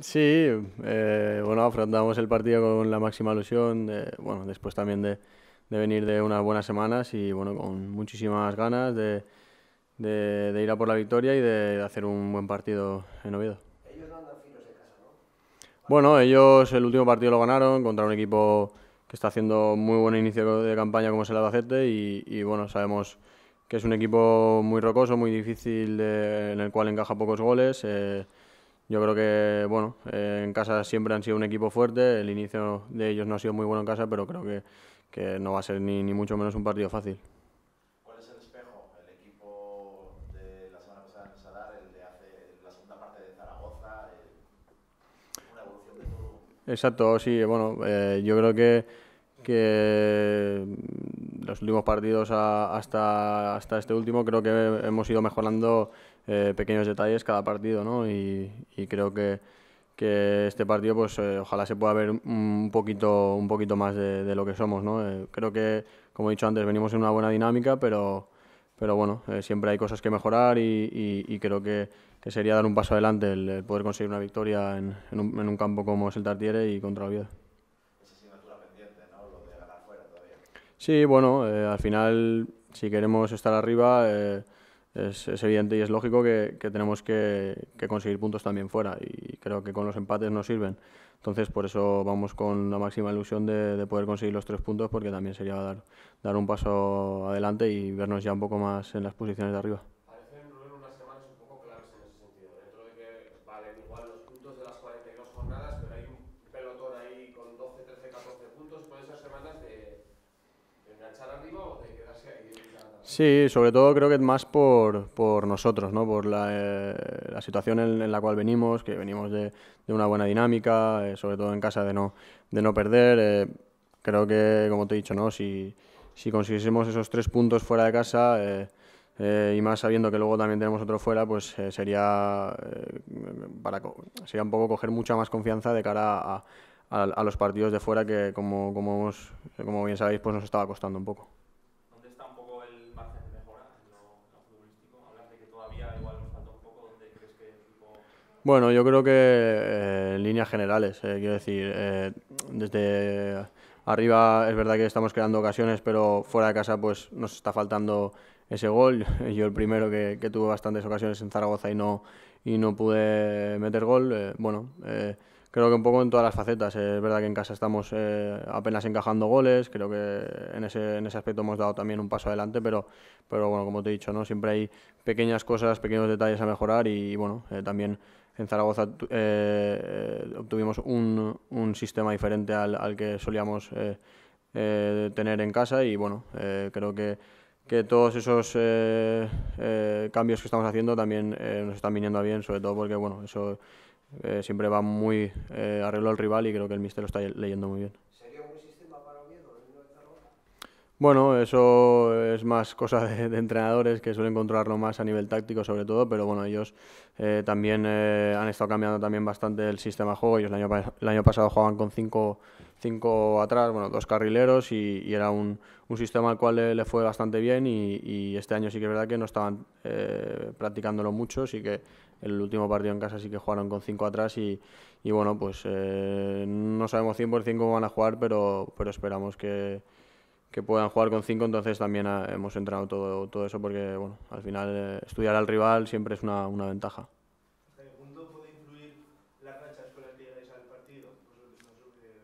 Sí, eh, bueno, afrontamos el partido con la máxima ilusión, bueno, después también de, de, venir de unas buenas semanas y bueno, con muchísimas ganas de, de, ir a por la victoria y de hacer un buen partido en Oviedo. Ellos no andan finos en casa, ¿no? Bueno, ellos el último partido lo ganaron contra un equipo que está haciendo muy buen inicio de campaña como es el Albacete y, y bueno, sabemos que es un equipo muy rocoso, muy difícil, en el cual encaja pocos goles. Eh, yo creo que, bueno, eh, en casa siempre han sido un equipo fuerte, el inicio de ellos no ha sido muy bueno en casa, pero creo que, que no va a ser ni, ni mucho menos un partido fácil. ¿Cuál es el espejo? El equipo de la semana pasada en Sadar, el de hace la segunda parte de Zaragoza, una evolución de todo. Exacto, sí, bueno, eh, yo creo que, que los últimos partidos hasta, hasta este último creo que hemos ido mejorando eh, pequeños detalles cada partido, ¿no? Y, creo que, que, este partido, pues eh, ojalá se pueda ver un poquito, un poquito más de, lo que somos, ¿no? Eh, creo que, como he dicho antes, venimos en una buena dinámica, pero, pero bueno, siempre hay cosas que mejorar y, creo que, que, sería dar un paso adelante el, poder conseguir una victoria en, en, un, en, un, campo como es el Tartiere y contra el Oviedo. Sí, bueno, eh, al final, si queremos estar arriba, eh, es, es, evidente y es lógico que, tenemos que, que, conseguir puntos también fuera y creo que con los empates nos sirven. Entonces, por eso vamos con la máxima ilusión de, de poder conseguir los tres puntos porque también sería dar, dar un paso adelante y vernos ya un poco más en las posiciones de arriba. Sí, sobre todo creo que es más por, por nosotros, ¿no? por la, eh, situación en, la cual venimos, que venimos de, una buena dinámica, eh, sobre todo en casa de no, de no perder. Eh, creo que, como te he dicho, ¿no? si, si consiguiésemos esos tres puntos fuera de casa y más sabiendo que luego también tenemos otro fuera, pues sería, para, sería un poco coger mucha más confianza de cara a, a, a los partidos de fuera que, como, como, hemos, como bien sabéis, pues nos estaba costando un poco. Bueno, yo creo que eh, en líneas generales, eh, quiero decir, eh, desde arriba es verdad que estamos creando ocasiones, pero fuera de casa pues nos está faltando ese gol. Yo el primero que, que tuve bastantes ocasiones en Zaragoza y no, y no pude meter gol. Eh, bueno, eh, creo que un poco en todas las facetas. es verdad que en casa estamos eh, apenas encajando goles, creo que en ese, en ese aspecto hemos dado también un paso adelante, pero, pero bueno, como te he dicho, ¿no? siempre hay pequeñas cosas, pequeños detalles a mejorar y, bueno, también en Zaragoza eh, obtuvimos un, sistema diferente al, que solíamos eh, eh, tener en casa y bueno, creo que, que todos esos cambios que estamos haciendo también nos están viniendo bien, sobre todo porque bueno, eso siempre va muy arreglo al rival y creo que el míster lo está leyendo muy bien. Bueno, eso es más cosa de, entrenadores que suelen controlarlo más a nivel táctico sobre todo, pero bueno, ellos eh, también eh, han estado cambiando también bastante el sistema de juego. Ellos el año, el año pasado jugaban con cinco, cinco atrás, bueno, dos carrileros y, y era un, un, sistema al cual le, fue bastante bien y, este año sí que es verdad que no estaban eh, practicándolo mucho, sí que el último partido en casa sí que jugaron con cinco atrás y, y bueno, pues no sabemos 100% cómo van a jugar, pero, pero esperamos que que puedan jugar con cinco, entonces también ha, hemos entrenado todo, todo eso porque bueno, al final eh, estudiar al rival siempre es una, una ventaja. ¿Hasta qué punto puede influir las rachas con las que llegáis al partido?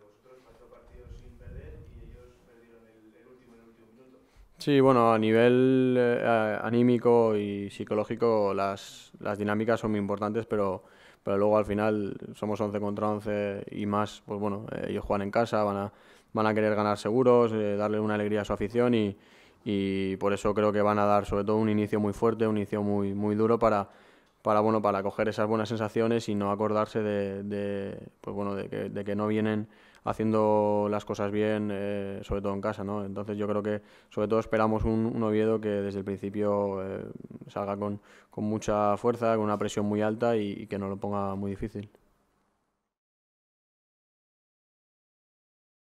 Vosotros cuatro partidos sin perder y ellos perdieron el, el, último en el último minuto. Sí, bueno, a nivel eh, anímico y psicológico las, las dinámicas son muy importantes, pero, pero luego al final somos 11 contra 11 y más, pues bueno, eh, ellos juegan en casa, van a van a querer ganar seguros, eh, darle una alegría a su afición y, y, por eso creo que van a dar sobre todo un inicio muy fuerte, un inicio muy, muy duro para, para, bueno, para coger esas buenas sensaciones y no acordarse de, de pues bueno, de, que, de que no vienen haciendo las cosas bien, eh, sobre todo en casa. ¿no? Entonces yo creo que sobre todo esperamos un, Oviedo que desde el principio eh, salga con, con mucha fuerza, con una presión muy alta y que no lo ponga muy difícil.